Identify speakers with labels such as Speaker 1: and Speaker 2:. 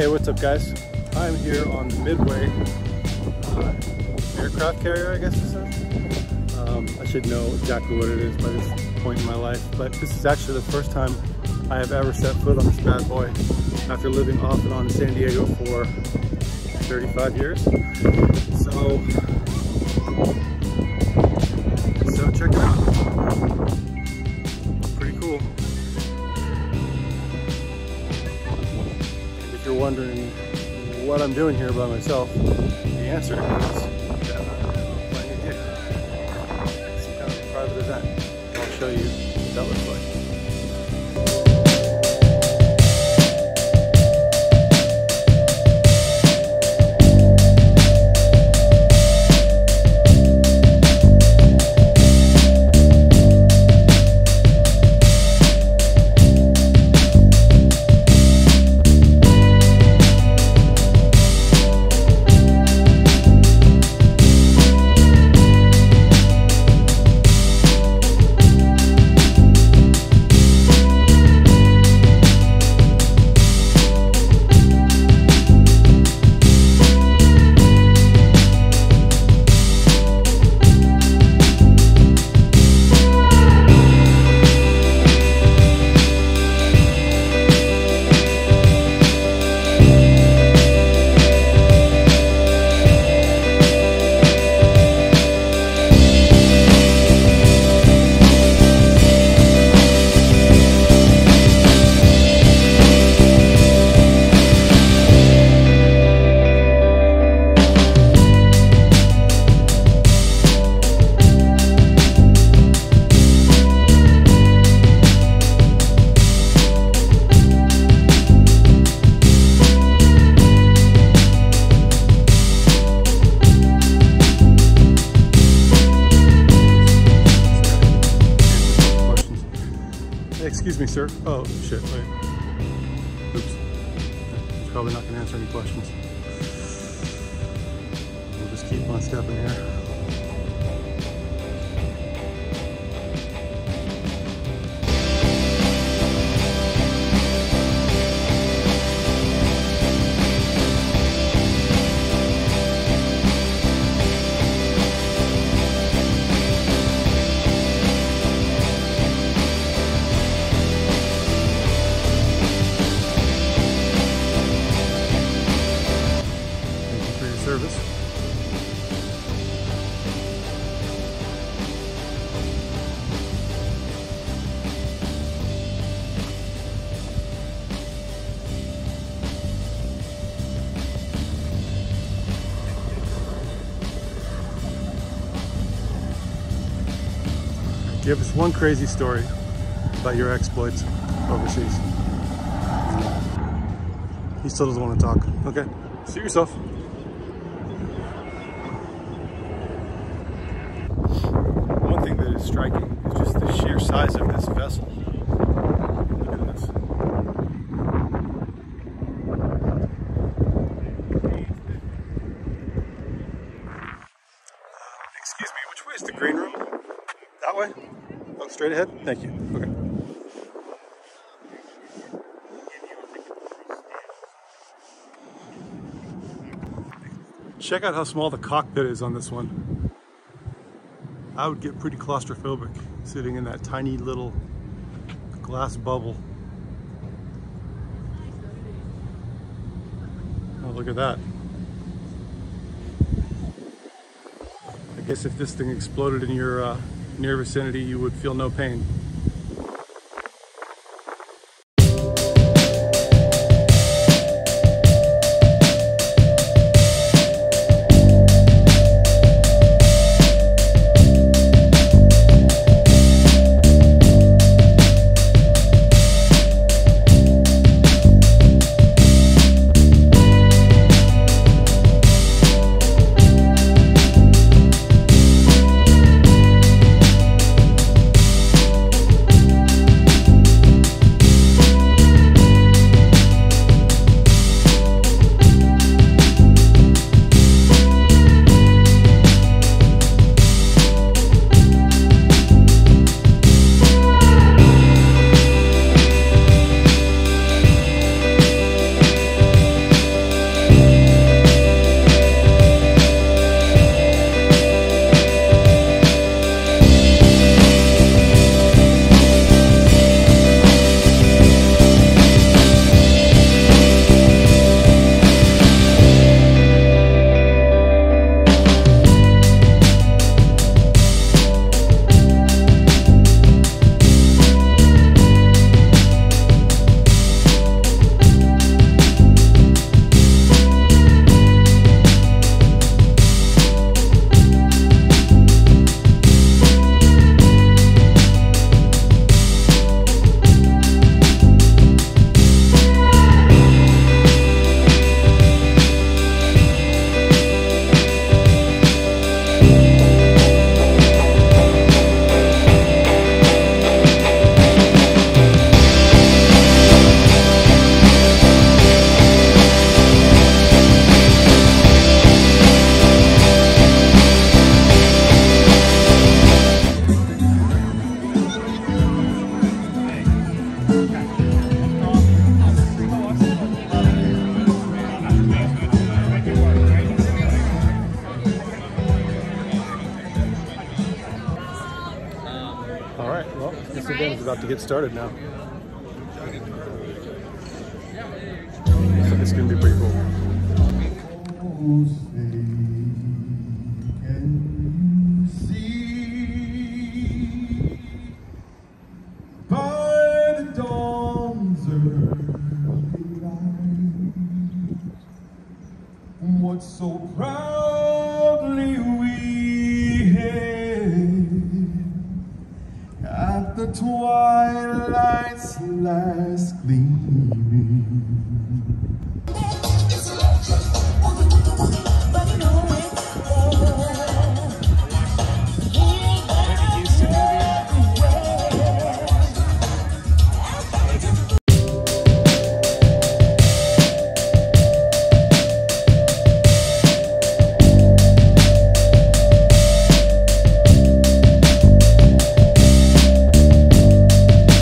Speaker 1: Hey, what's up guys? I'm here on the Midway uh, aircraft carrier, I guess. Um, I should know exactly what it is by this point in my life, but this is actually the first time I have ever set foot on this bad boy after living off and on in San Diego for 35 years. So wondering what I'm doing here by myself, the answer is that I'm a. Some kind of private event. I'll show you what that looks like. Excuse me, sir. Oh, shit, wait. Oops. He's probably not gonna answer any questions. We'll just keep on stepping here. Give us one crazy story about your exploits overseas. He still doesn't want to talk. Okay. See yourself. One thing that is striking is just the sheer size of this vessel. Look at this. Excuse me, which way is the green room? That way? Oh, straight ahead? Thank you. Okay. Check out how small the cockpit is on this one. I would get pretty claustrophobic sitting in that tiny little glass bubble. Oh, look at that. I guess if this thing exploded in your uh, near vicinity, you would feel no pain. About to get started now. It's gonna be pretty cool.
Speaker 2: So proudly twilight's last gleaming.